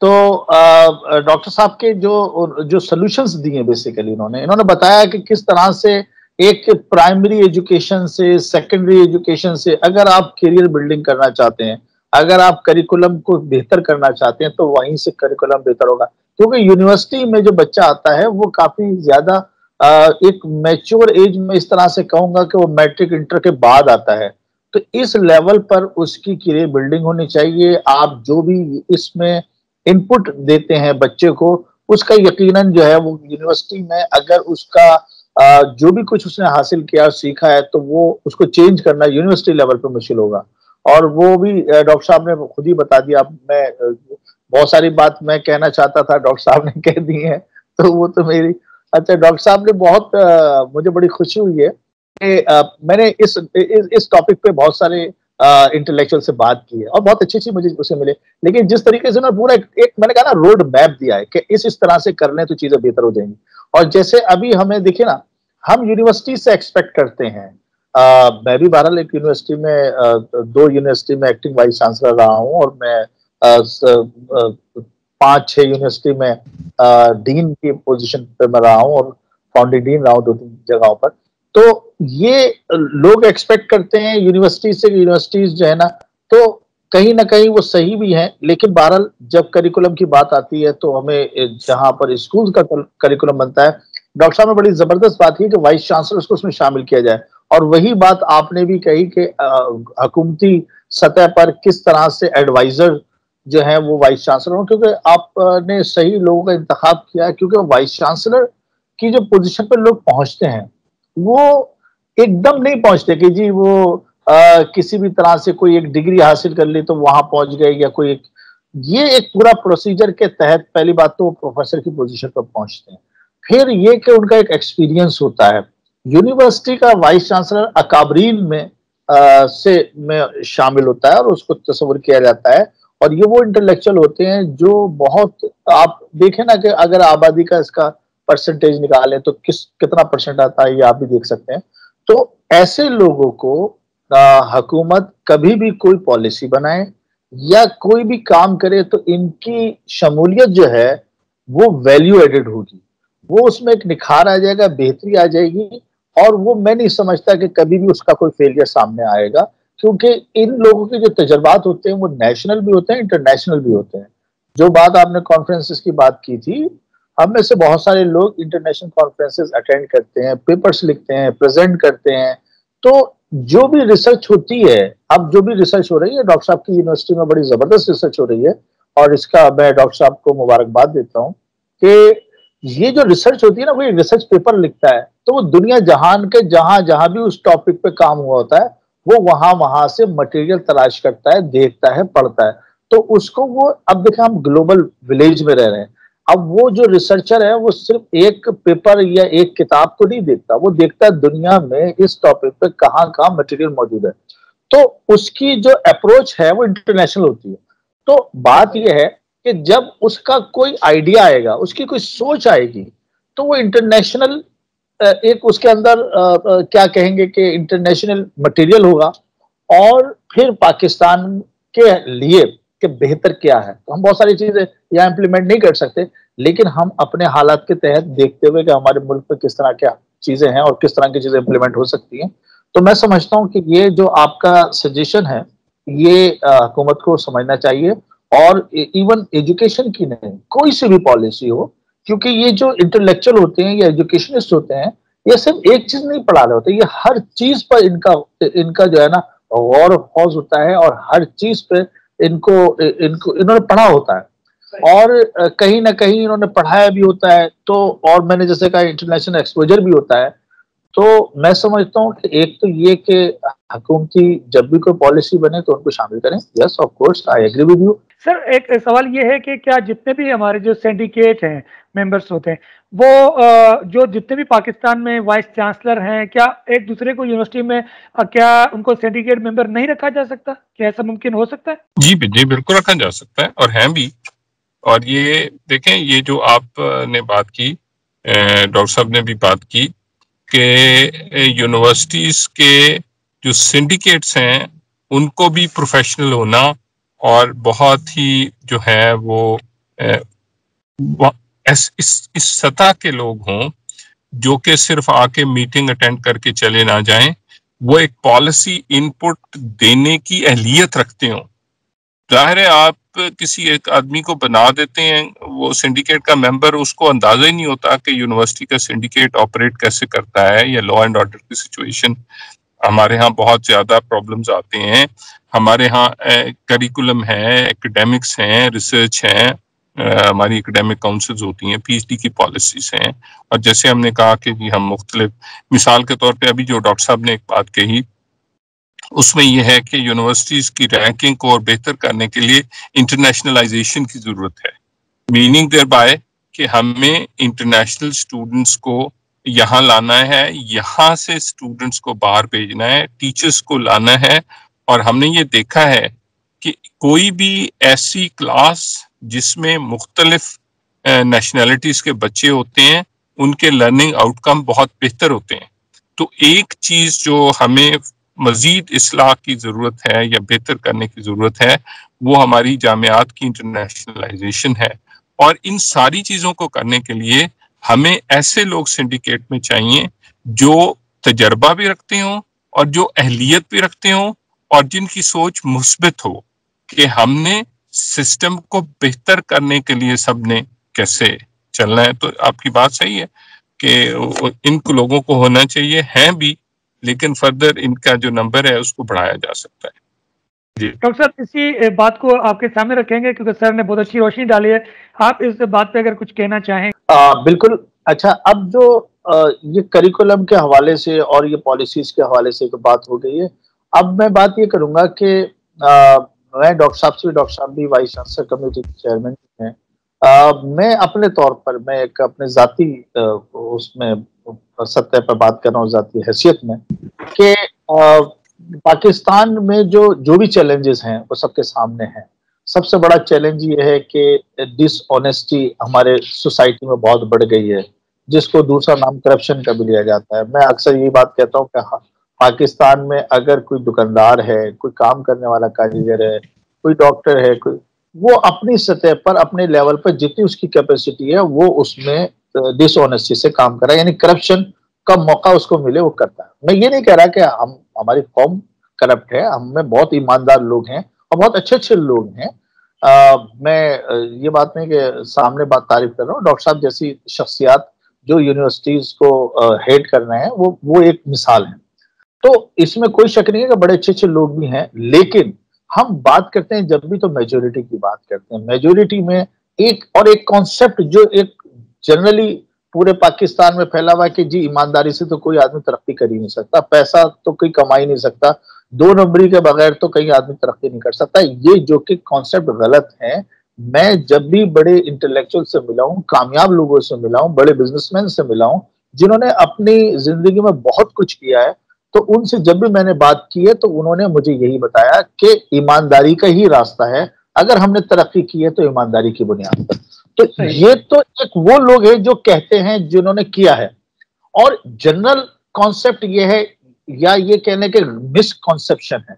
तो डॉक्टर साहब के जो जो सोल्यूशंस दिए बेसिकली इन्होंने इन्होंने बताया कि किस तरह से एक प्राइमरी एजुकेशन से सेकेंडरी एजुकेशन से अगर आप करियर बिल्डिंग करना चाहते हैं, अगर आप करिकुलम को बेहतर करना चाहते हैं तो वहीं से करिकुलम बेहतर होगा। क्योंकि यूनिवर्सिटी में जो बच्चा आता है, वो काफ़ी ज़्यादा एक मैच्योर एज में इस तरह से कहूँगा कि वो मैट्रिक इंटर के बाद आता है। तो इस लेवल पर उसकी करियर बिल्डिंग होनी चाहिए। आप जो भी इसमें इनपुट देते हैं बच्चे को उसका यकीनन जो है वो यूनिवर्सिटी में अगर उसका जो भी कुछ उसने हासिल किया सीखा है तो वो उसको चेंज करना यूनिवर्सिटी लेवल पर मुश्किल होगा। और वो भी डॉक्टर साहब ने खुद ही बता दिया मैं बहुत सारी बात मैं कहना चाहता था डॉक्टर साहब ने कह दी है तो वो तो मेरी अच्छा डॉक्टर साहब ने बहुत मुझे बड़ी खुशी हुई है कि मैंने इस, इस टॉपिक पे बहुत सारे इंटेलेक्चुअल से बात की है। और बहुत अच्छी अच्छी मुझे उसे मिले। लेकिन जिस तरीके से उन्होंने पूरा एक, एक मैंने कहा ना रोड मैप दिया है कि इस इस तरह से कर लें तो चीज़ें बेहतर हो जाएँगी। और जैसे अभी हमें देखिए ना हम यूनिवर्सिटी से एक्सपेक्ट करते हैं। आ, मैं भी बहरहाल एक यूनिवर्सिटी में आ, दो यूनिवर्सिटी में एक्टिंग वाइस चांसलर रहा हूँ और मैं पाँच छह यूनिवर्सिटी में डीन की पोजीशन पे मैं रहा हूँ और फाउंडिंग डीन रहा हूँ दो तीन जगहों पर। तो ये लोग एक्सपेक्ट करते हैं यूनिवर्सिटी से यूनिवर्सिटीज जो है ना तो कहीं ना कहीं वो सही भी है, लेकिन बहरहाल जब करिकुलम की बात आती है तो हमें जहाँ पर स्कूल का करिकुलम बनता है, डॉक्टर साहब ने बड़ी ज़बरदस्त बात की कि वाइस चांसलर उसको उसमें शामिल किया जाए। और वही बात आपने भी कही कि हकूमती सतह पर किस तरह से एडवाइजर जो है वो वाइस चांसलर हो, क्योंकि आपने सही लोगों का इंतखब किया क्योंकि वाइस चांसलर की जो पोजीशन पर लोग पहुँचते हैं, वो एकदम नहीं पहुँचते कि जी वो आ, किसी भी तरह से कोई एक डिग्री हासिल कर ली तो वहाँ पहुँच गए या कोई एक ये एक पूरा प्रोसीजर के तहत पहली बात तो वो प्रोफेसर की पोजीशन पर पहुँचते हैं। फिर ये कि उनका एक एक्सपीरियंस होता है। यूनिवर्सिटी का वाइस चांसलर अकाबरीन में आ, से में शामिल होता है और उसको तस्वर किया जाता है। और ये वो इंटेलेक्चुअल होते हैं जो बहुत आप देखें ना कि अगर आबादी का इसका परसेंटेज निकालें तो किस कितना परसेंट आता है ये आप भी देख सकते हैं। तो ऐसे लोगों को हुकूमत कभी भी कोई पॉलिसी बनाए या कोई भी काम करे तो इनकी शमूलियत जो है, वो वैल्यू एडेड होगी। वो उसमें एक निखार आ जाएगा, बेहतरी आ जाएगी और वो मैं नहीं समझता कि कभी भी उसका कोई फेलियर सामने आएगा, क्योंकि इन लोगों के जो तजर्बात होते हैं, वो नेशनल भी होते हैं इंटरनेशनल भी होते हैं। जो बात आपने कॉन्फ्रेंसिस की बात की थी हम में से बहुत सारे लोग इंटरनेशनल कॉन्फ्रेंसेस अटेंड करते हैं पेपर्स लिखते हैं प्रेजेंट करते हैं। तो जो भी रिसर्च होती है, अब जो भी रिसर्च हो रही है डॉक्टर साहब की यूनिवर्सिटी में बड़ी ज़बरदस्त रिसर्च हो रही है। और इसका मैं डॉक्टर साहब को मुबारकबाद देता हूँ कि ये जो रिसर्च होती है ना वो रिसर्च पेपर लिखता है। तो वो दुनिया जहान के जहाँ जहाँ भी उस टॉपिक पे काम हुआ होता है, वो वहाँ वहाँ से मटेरियल तलाश करता है, देखता है, पढ़ता है। तो उसको वो, अब देखें हम ग्लोबल विलेज में रह रहे हैं। अब वो जो रिसर्चर है, वो सिर्फ़ एक पेपर या एक किताब को नहीं देखता, वो देखता है दुनिया में इस टॉपिक पे कहाँ कहाँ मटेरियल मौजूद है। तो उसकी जो अप्रोच है, वो इंटरनेशनल होती है। तो बात यह है कि जब उसका कोई आइडिया आएगा, उसकी कोई सोच आएगी तो वो इंटरनेशनल एक उसके अंदर क्या कहेंगे कि इंटरनेशनल मटेरियल होगा। और फिर पाकिस्तान के लिए कि बेहतर क्या है। तो हम बहुत सारी चीज़ें यहाँ इम्प्लीमेंट नहीं कर सकते, लेकिन हम अपने हालात के तहत देखते हुए कि हमारे मुल्क में किस तरह क्या चीज़ें हैं और किस तरह की चीज़ें इम्प्लीमेंट हो सकती हैं। तो मैं समझता हूँ कि ये जो आपका सजेशन है, ये हुकूमत को समझना चाहिए और इवन एजुकेशन की नहीं, कोई सी भी पॉलिसी हो, क्योंकि ये जो इंटेलेक्चुअल होते हैं या एजुकेशनिस्ट होते हैं, ये सिर्फ़ एक चीज़ नहीं पढ़ा रहे होते, ये हर चीज़ पर इनका इनका जो है ना गौर फौज होता है और हर चीज़ पे इनको इनको, इन्होंने पढ़ा होता है। और कहीं ना कहीं इन्होंने पढ़ाया भी होता है तो और मैंने जैसे कहा इंटरनेशनल एक्सपोजर भी होता है। तो मैं समझता हूँ कि एक तो ये कि हुकूमती जब भी कोई पॉलिसी बने तो उनको शामिल करें। Yes of course I agree with you sir एक सवाल ये है कि क्या जितने भी हमारे जो सिंडिकेट हैं मेंबर्स होते हैं वो जो जितने भी पाकिस्तान में वाइस चांसलर हैं क्या एक दूसरे को यूनिवर्सिटी में क्या उनको सिंडिकेट मेंबर नहीं रखा जा सकता? क्या ऐसा मुमकिन हो सकता है? जी जी बिल्कुल रखा जा सकता है और हैं भी। और ये देखें ये जो आपने बात की डॉक्टर साहब ने भी बात की कि यूनिवर्सिटीज के जो सिंडिकेट्स हैं, उनको भी प्रोफेशनल होना और बहुत ही जो है वो इस इस सतह के लोग हों, जो कि सिर्फ़ आके मीटिंग अटेंड करके चले ना जाएँ, वो एक पॉलिसी इनपुट देने की अहलियत रखते हों। ज़ाहिर है आप किसी एक आदमी को बना देते हैं, वो सिंडिकेट का मेंबर उसको अंदाज़ा ही नहीं होता कि यूनिवर्सिटी का सिंडिकेट ऑपरेट कैसे करता है या लॉ एंड ऑर्डर की सिचुएशन हमारे यहाँ बहुत ज़्यादा प्रॉब्लम्स आते हैं। हमारे यहाँ करिकुलम है एकेडमिक्स हैं रिसर्च हैं हमारी एकेडमिक काउंसिल्स होती हैं पीएचडी की पॉलिसीज़ हैं। और जैसे हमने कहा कि हम मुख्तलिफ़, मिसाल के तौर पे अभी जो डॉक्टर साहब ने एक बात कही उसमें यह है कि यूनिवर्सिटीज की रैंकिंग को और बेहतर करने के लिए इंटरनेशनलाइजेशन की ज़रूरत है। मीनिंग देर बाय कि हमें इंटरनेशनल स्टूडेंट्स को यहाँ लाना है, यहाँ से स्टूडेंट्स को बाहर भेजना है टीचर्स को लाना है और हमने ये देखा है कि कोई भी ऐसी क्लास जिसमें मुख्तलिफ़ नेशनैलिटीज के बच्चे होते हैं, उनके लर्निंग आउटकम बहुत बेहतर होते हैं। तो एक चीज़ जो हमें मजीद असलाह की ज़रूरत है या बेहतर करने की ज़रूरत है, वो हमारी जामियात की इंटरनेशनलाइजेशन है। और इन सारी चीज़ों को करने के लिए हमें ऐसे लोग सिंडिकेट में चाहिए जो तजर्बा भी रखते हों और जो अहलियत भी रखते हों और जिनकी सोच मुस्बित हो कि हमने सिस्टम को बेहतर करने के लिए सबने कैसे चलना है। तो आपकी बात सही है कि इन लोगों को होना चाहिए, हैं भी लेकिन फर्दर इनका जो नंबर है उसको बढ़ाया जा सकता है। डॉक्टर साहब इसी बात को आपके सामने रखेंगे क्योंकि सर ने बहुत अच्छी रोशनी डाली है। आप इस बात पे अगर कुछ कहना चाहें। आ, बिल्कुल। अच्छा अब जो आ, ये करिकुलम के हवाले से और ये पॉलिसीज़ के हवाले से एक बात हो गई है। अब मैं बात ये करूँगा कि मैं डॉक्टर साहब से डॉक्टर साहब भी वाइस चांसलर कमेटी के चेयरमैन हैं। मैं अपने तौर पर मैं एक अपने जाती उसमें सत्य पर बात कर रहा हूँ जाती हैसियत में कि पाकिस्तान में जो जो भी चैलेंजेस हैं वो सबके सामने हैं। सबसे बड़ा चैलेंज ये है कि डिसऑनेस्टी हमारे सोसाइटी में बहुत बढ़ गई है जिसको दूसरा नाम करप्शन का भी लिया जाता है। मैं अक्सर ये बात कहता हूँ कि हाँ, पाकिस्तान में अगर कोई दुकानदार है कोई काम करने वाला कारीगर है कोई डॉक्टर है कोई वो अपनी सतह पर अपने लेवल पर जितनी उसकी कैपेसिटी है वो उसमें डिसऑनेस्टी से काम कर रहा है, यानी करप्शन का मौका उसको मिले, वो करता है। मैं ये नहीं कह रहा कि हम, हमारी कौम करप्ट है, हम में बहुत ईमानदार लोग हैं और बहुत अच्छे अच्छे लोग हैं। मैं ये बात नहीं कि सामने बात तारीफ़ कर रहा हूँ, डॉक्टर साहब जैसी शख्सियात जो यूनिवर्सिटीज को हेड कर रहे हैं, वो वो एक मिसाल है। तो इसमें कोई शक नहीं है कि बड़े अच्छे अच्छे लोग भी हैं, लेकिन हम बात करते हैं, जब भी तो मेजोरिटी की बात करते हैं। मेजोरिटी में एक, और एक कॉन्सेप्ट जो एक जनरली पूरे पाकिस्तान में फैला हुआ है कि जी, ईमानदारी से तो कोई आदमी तरक्की कर ही नहीं सकता, पैसा तो कोई कमा ही नहीं सकता, दो नंबरी के बगैर तो कहीं आदमी तरक्की नहीं कर सकता। ये जो कि कॉन्सेप्ट गलत है, मैं जब भी बड़े इंटेलेक्चुअल से मिला हूँ कामयाब लोगों से मिला हूँ बड़े बिजनेसमैन से मिला हूँ जिन्होंने अपनी ज़िंदगी में बहुत कुछ किया है तो उनसे जब भी मैंने बात की है तो उन्होंने मुझे यही बताया कि ईमानदारी का ही रास्ता है। अगर हमने तरक्की की है तो ईमानदारी की बुनियाद पर। तो ये तो एक वो लोग हैं जो कहते हैं जिन्होंने किया है। और जनरल कॉन्सेप्ट ये है या ये कहने के मिसकॉन्सेप्शन है।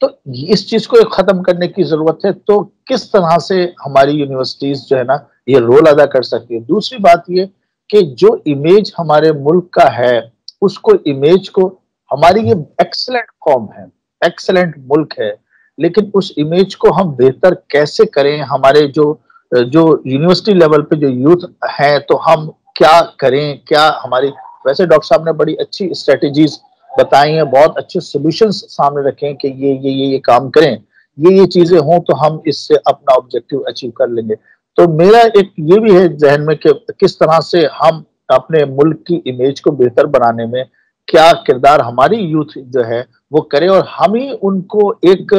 तो इस चीज़ को खत्म करने की ज़रूरत है तो किस तरह से हमारी यूनिवर्सिटीज जो है ना ये रोल अदा कर सकती है? दूसरी बात ये कि जो इमेज हमारे मुल्क का है उसको इमेज को हमारी ये एक्सलेंट कॉम है एक्सलेंट मुल्क है लेकिन उस इमेज को हम बेहतर कैसे करें? हमारे जो जो यूनिवर्सिटी लेवल पे जो यूथ है तो हम क्या करें? क्या हमारी, वैसे डॉक्टर साहब ने बड़ी अच्छी स्ट्रेटेजीज बताई हैं, बहुत अच्छे सॉल्यूशंस सामने रखे कि ये ये ये ये काम करें। ये ये चीज़ें हों तो हम इससे अपना ऑब्जेक्टिव अचीव कर लेंगे। तो मेरा एक ये भी है जहन में कि किस तरह से हम अपने मुल्क की इमेज को बेहतर बनाने में क्या किरदार हमारी यूथ जो है, वो करे और हम ही उनको एक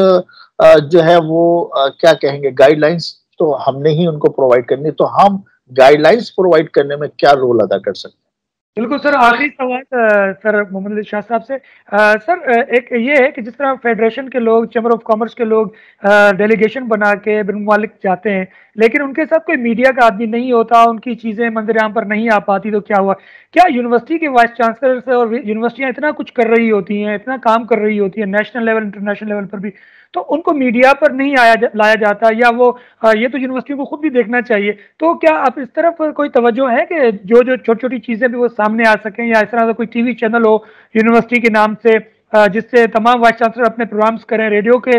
जो है वो क्या कहेंगे गाइडलाइंस तो हमने ही उनको प्रोवाइड करनी तो हम गाइडलाइंस प्रोवाइड करने में क्या रोल अदा कर सकते हैं? बिल्कुल सर आखिरी सवाल सर मोहम्मद शाह साहब से। आ, सर एक ये है कि जिस तरह फेडरेशन के लोग चैम्बर ऑफ़ कॉमर्स के लोग डेलीगेशन बना के बिन मालिक जाते हैं लेकिन उनके साथ कोई मीडिया का आदमी नहीं होता उनकी चीज़ें मंदिर यहाँ पर नहीं आ पाती तो क्या हुआ? क्या यूनिवर्सिटी के वाइस चांसलर से और यूनिवर्सिटियाँ इतना कुछ कर रही होती हैं इतना काम कर रही होती है नेशनल लेवल इंटरनेशनल लेवल पर भी? तो उनको मीडिया पर नहीं आया जा, लाया जाता या वो ये तो यूनिवर्सिटियों को खुद भी देखना चाहिए। तो क्या आप इस तरफ़ कोई तवज्जो है कि जो जो छोटी छोटी चीज़ें भी वो सामने आ सकें या इस तरह का कोई टीवी चैनल हो यूनिवर्सिटी के नाम से जिससे तमाम वाइस चांसलर अपने प्रोग्राम्स करें रेडियो के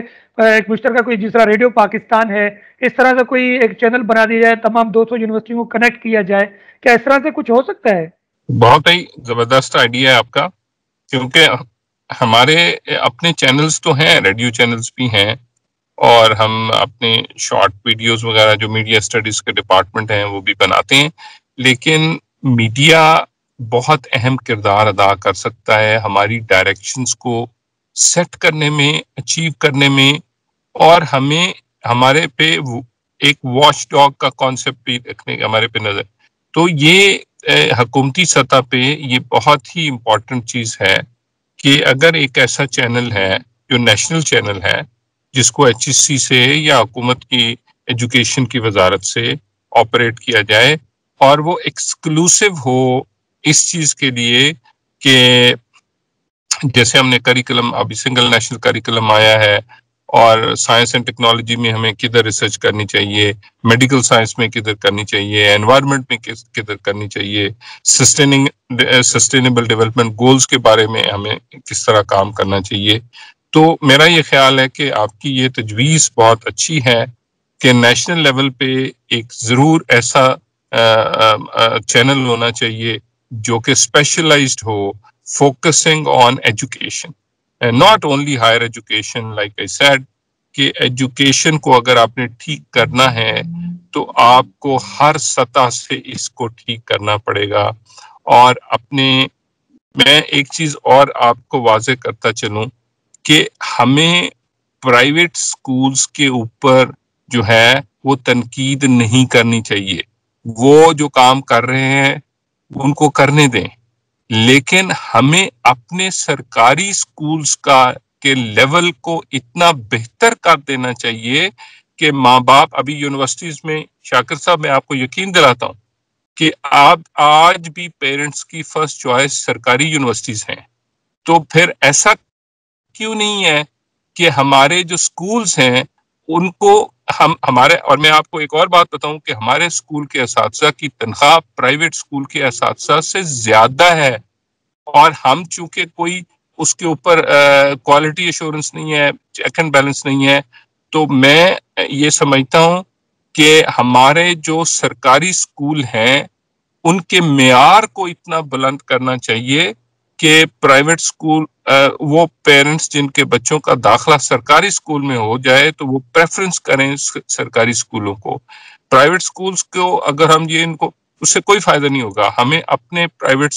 एक मुश्तर का कोई दूसरा रेडियो पाकिस्तान है इस तरह से कोई एक चैनल बना दिया जाए तमाम 200 यूनिवर्सिटियों को कनेक्ट किया जाए क्या इस तरह से कुछ हो सकता है? बहुत ही ज़बरदस्त आइडिया है आपका क्योंकि हमारे अपने चैनल्स तो हैं रेडियो चैनल्स भी हैं, और हम अपने शॉर्ट वीडियोस वगैरह जो मीडिया स्टडीज़ के डिपार्टमेंट हैं, वो भी बनाते हैं, लेकिन मीडिया बहुत अहम किरदार अदा कर सकता है हमारी डायरेक्शंस को सेट करने में अचीव करने में, और हमें, हमारे पे एक वॉच डॉग का कॉन्सेप्ट भी रखने, हमारे पे नज़र तो ये हकूमती सतह पे ये बहुत ही इम्पोर्टेंट चीज़ है कि अगर एक ऐसा चैनल है, जो नेशनल चैनल है, जिसको एच से या हुकूमत की एजुकेशन की वजारत से ऑपरेट किया जाए और वो एक्सक्लूसिव हो इस चीज़ के लिए कि जैसे हमने करिकुलम अभी सिंगल नेशनल करिकुलम आया है और साइंस एंड टेक्नोलॉजी में हमें किधर रिसर्च करनी चाहिए? मेडिकल साइंस में किधर करनी चाहिए? एनवायरनमेंट में किधर करनी चाहिए? सस्टेनिंग सस्टेनेबल डेवलपमेंट गोल्स के बारे में हमें किस तरह काम करना चाहिए? तो मेरा ये ख्याल है कि आपकी ये तजवीज़ बहुत अच्छी है कि नेशनल लेवल पे एक ज़रूर ऐसा चैनल होना चाहिए जो कि स्पेशलाइज्ड हो focusing on education not only higher education like I said कि एजुकेशन को अगर आपने ठीक करना है तो आपको हर सतह से इसको ठीक करना पड़ेगा। और अपने, मैं एक चीज़ और आपको वाजे करता चलूँ कि हमें प्राइवेट स्कूल्स के ऊपर जो है, वो तनकीद नहीं करनी चाहिए। वो जो काम कर रहे हैं, उनको करने दें। लेकिन हमें अपने सरकारी स्कूल्स का, के लेवल को इतना बेहतर कर देना चाहिए कि माँ बाप अभी यूनिवर्सिटीज में, शाकिर साहब, मैं आपको यकीन दिलाता हूँ कि आप, आज भी पेरेंट्स की फ़र्स्ट चॉइस सरकारी यूनिवर्सिटीज हैं। तो फिर ऐसा क्यों नहीं है कि हमारे जो स्कूल्स हैं, उनको हम, हमारे, और मैं आपको एक और बात बताऊँ कि हमारे स्कूल के इस की तनख्वाह प्राइवेट स्कूल के इस से ज़्यादा है। और हम चूँकि कोई उसके ऊपर क्वालिटी एश्योरेंस नहीं है चेक एंड बैलेंस नहीं है तो मैं ये समझता हूँ कि हमारे जो सरकारी स्कूल हैं, उनके मैार को इतना बुलंद करना चाहिए कि प्राइवेट स्कूल वो पेरेंट्स जिनके बच्चों का दाखला सरकारी स्कूल में हो जाए तो वो प्रेफरेंस करें सरकारी स्कूलों को। प्राइवेट स्कूल्स को अगर हम ये इनको, उससे कोई फ़ायदा नहीं होगा। हमें अपने प्राइवेट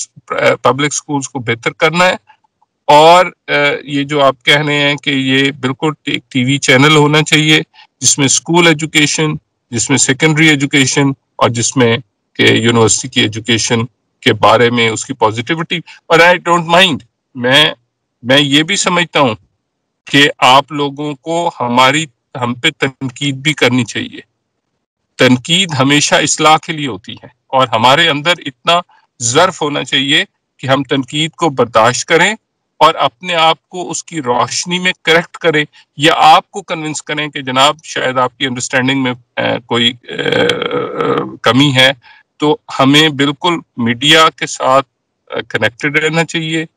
पब्लिक स्कूल्स को बेहतर करना है और ये जो आप कह रहे हैं कि ये बिल्कुल एक टीवी चैनल होना चाहिए, जिसमें स्कूल एजुकेशन, जिसमें सेकेंडरी एजुकेशन और जिसमें के यूनिवर्सिटी की एजुकेशन के बारे में, उसकी पॉजिटिविटी और आई डोंट माइंड मैं मैं ये भी समझता हूँ कि आप लोगों को हमारी, हम पे तनकीद भी करनी चाहिए। तनकीद हमेशा इसलाह के लिए होती है और हमारे अंदर इतना जर्फ होना चाहिए कि हम तनकीद को बर्दाश्त करें और अपने आप को उसकी रोशनी में करेक्ट करें या आपको कन्विंस करें कि जनाब, शायद आपकी अंडरस्टैंडिंग में कोई कमी है तो हमें बिल्कुल मीडिया के साथ कनेक्टेड रहना चाहिए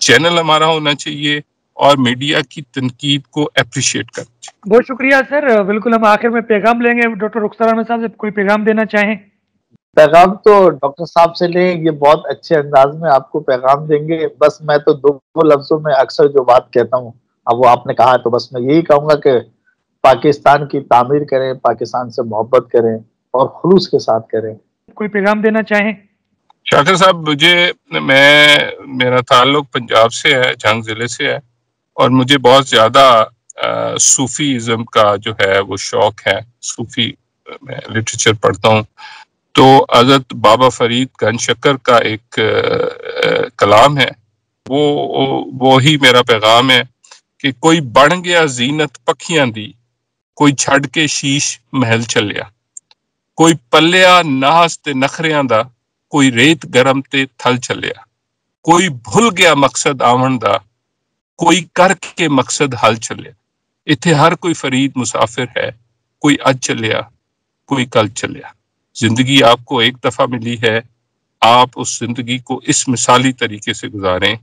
चैनल हमारा होना चाहिए और मीडिया की तनकीद को अप्रिशिएट करना चाहिए। बहुत शुक्रिया सर। बिल्कुल हम आखिर में पैगाम लेंगे। डॉक्टर रुखसार अहमद साहब से कोई पैगाम देना चाहें। पैगाम तो डॉक्टर साहब से लें ये बहुत अच्छे अंदाज में आपको पैगाम देंगे। बस मैं तो दो, दो लफ्जों में अक्सर जो बात कहता हूँ अब वो आपने कहा तो बस मैं यही कहूँगा कि पाकिस्तान की तामीर करें पाकिस्तान से मोहब्बत करें और खलूस के साथ करें। कोई पैगाम देना चाहें? शाकिर साहब मुझे मैं मेरा ताल्लुक पंजाब से है जंग ज़िले से है और मुझे बहुत ज़्यादा सूफीज़म का जो है वो शौक है सूफी मैं लिटरेचर पढ़ता हूँ। तो हज़रत बाबा फरीद गन शक्कर का एक आ, कलाम है वो वो ही मेरा पैगाम है कि कोई बन गया जीनत पखियाँ दी कोई छड़ के शीश महल चलिया कोई पल्लिया नास ते नखरियाँ दा कोई रेत गरम ते थल चलिया कोई भुल गया मकसद आवन दा कोई कर के मकसद हल चलिया इथे हर कोई फरीद मुसाफिर है कोई अज चलिया कोई कल चलिया ज़िंदगी आपको एक दफ़ा मिली है आप उस ज़िंदगी को इस मिसाली तरीके से गुजारें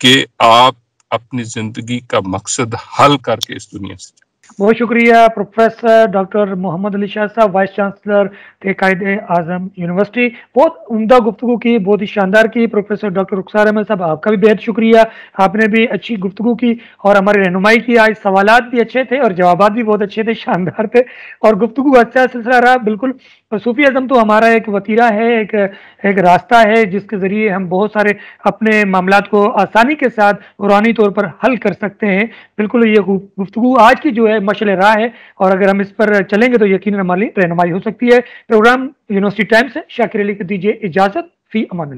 कि आप अपनी ज़िंदगी का मकसद हल करके इस दुनिया से बहुत शुक्रिया, प्रोफेसर डॉक्टर मोहम्मद अली शाह साहब, वाइस चांसलर थे कायद आज़म यूनिवर्सिटी। बहुत उमदा गुफ्तु की, बहुत ही शानदार की, प्रोफेसर डॉक्टर रुखसार अहमद साहब, आपका भी बेहद शुक्रिया। आपने भी अच्छी गुफ्तु की और हमारी रहनुमाई की। आज सवाल भी अच्छे थे और जवाब भी बहुत अच्छे थे, शानदार थे और गुफ्तु अच्छा सिलसिला रहा। बिल्कुल सूफी अजम तो हमारा एक वतीरा है, एक एक रास्ता है, जिसके ज़रिए हम बहुत सारे अपने मामला को आसानी के साथ रूहानी तौर पर हल कर सकते हैं। बिल्कुल ये गुफ्तु आज की जो है मशल राह है, और अगर हम इस पर चलेंगे तो यकीन हमारी रहनुमाई हो सकती है। प्रोग्राम यूनिवर्सिटी टाइम्स से शाकिर अली को दीजिए इजाज़त, फ़ी अमान